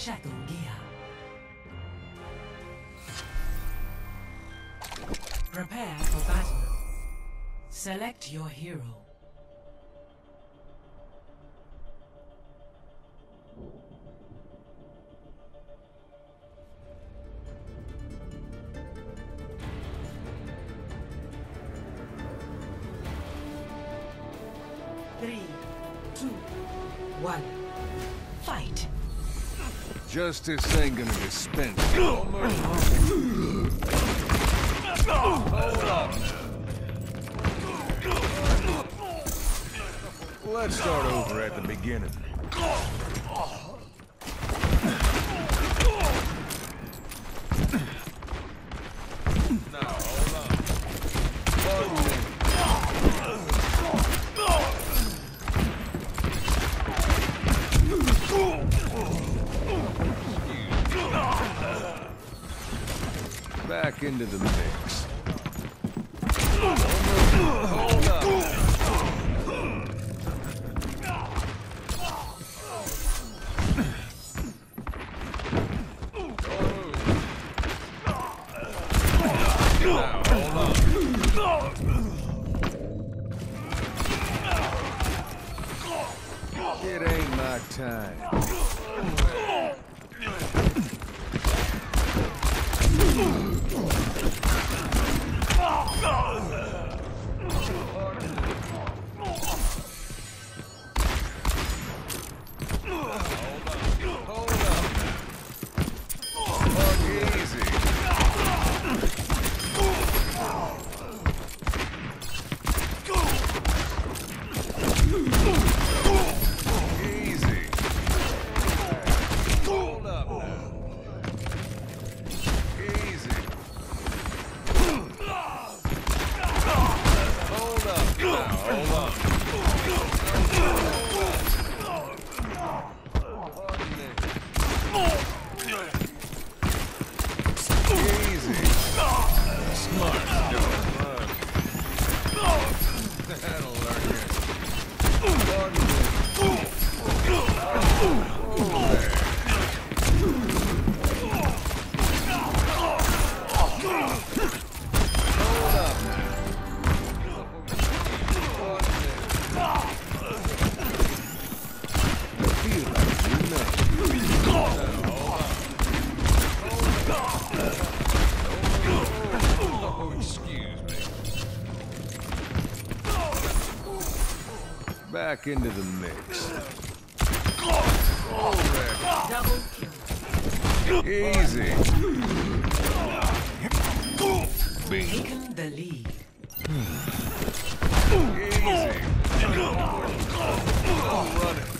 Shadow Gear. Prepare for battle. Select your hero. Three, two, one. Fight. Justice ain't gonna dispense. Let's start over at the beginning. My time. Hold Back into the mix. Already. Double kill. Easy. Bing. Taken the lead. Easy. Running. Lead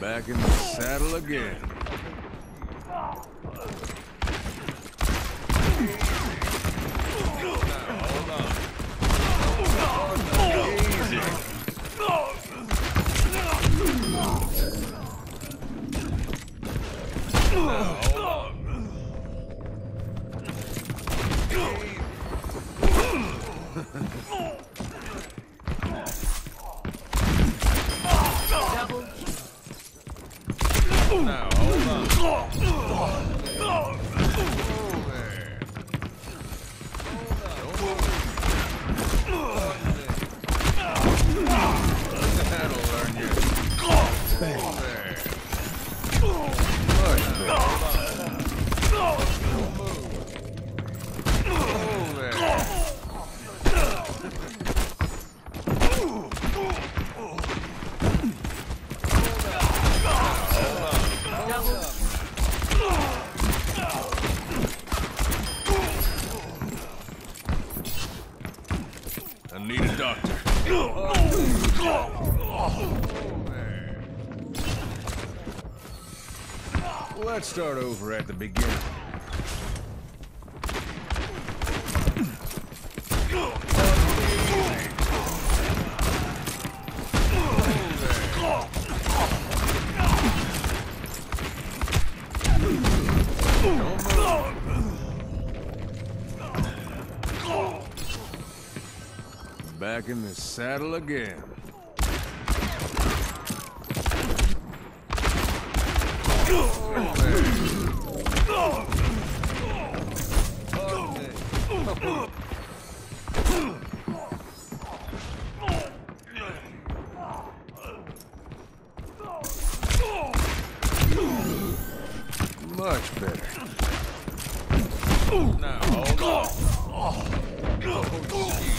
Back in the saddle again. Let's start over at the beginning. Back in the saddle again. Much better. Now, hold on. Oh, excuse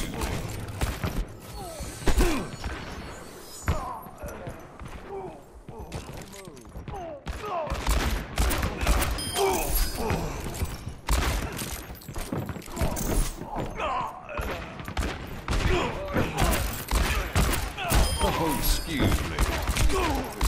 Excuse me.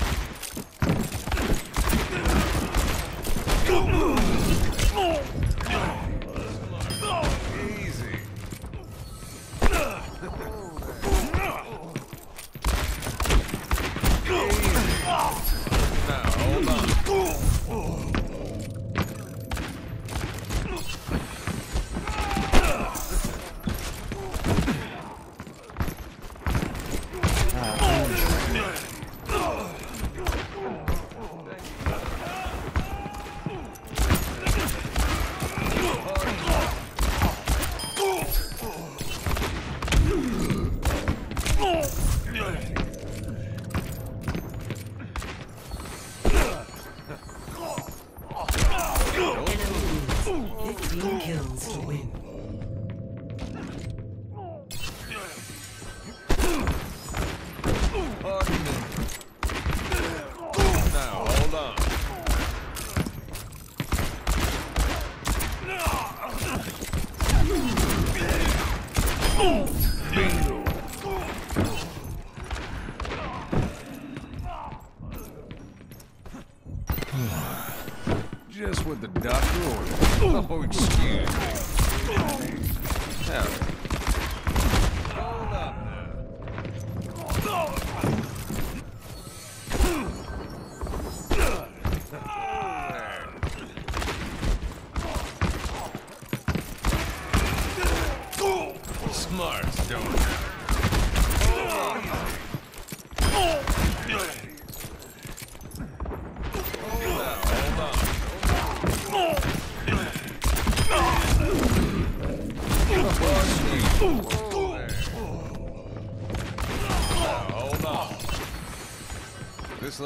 Oh,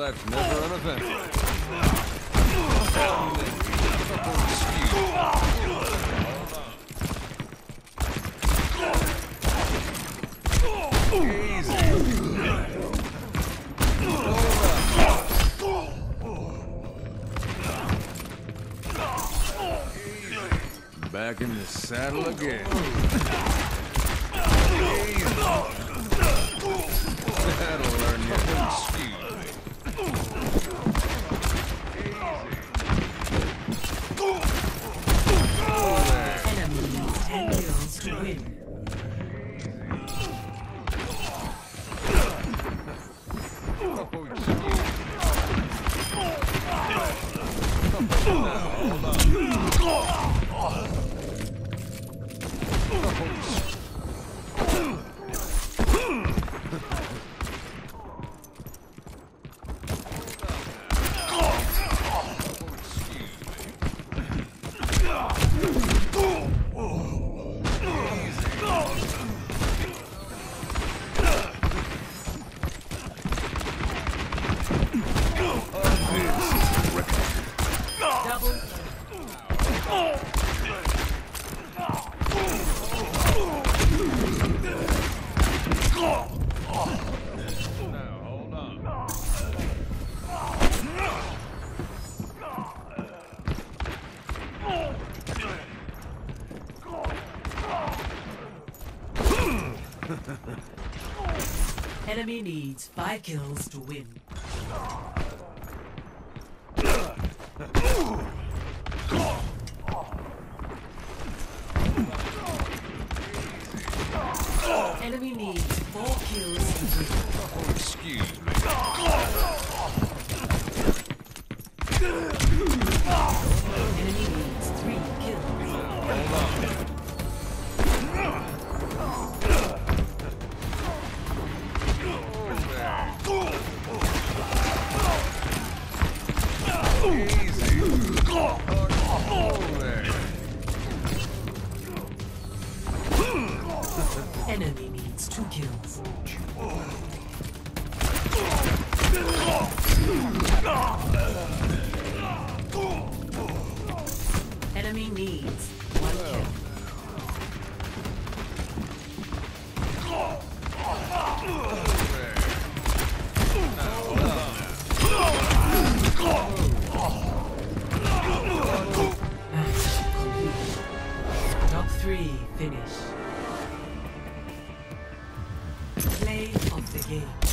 Life's never uneventful. Easy. Back in the saddle again. Now, hold on. Oh, Double Now, hold on. Enemy needs five kills to win. Enemy needs four kills to win. Oh, excuse me. Enemy needs three kills. Easy. Oh, Enemy needs two kills. Enemy needs finish. Play of the game.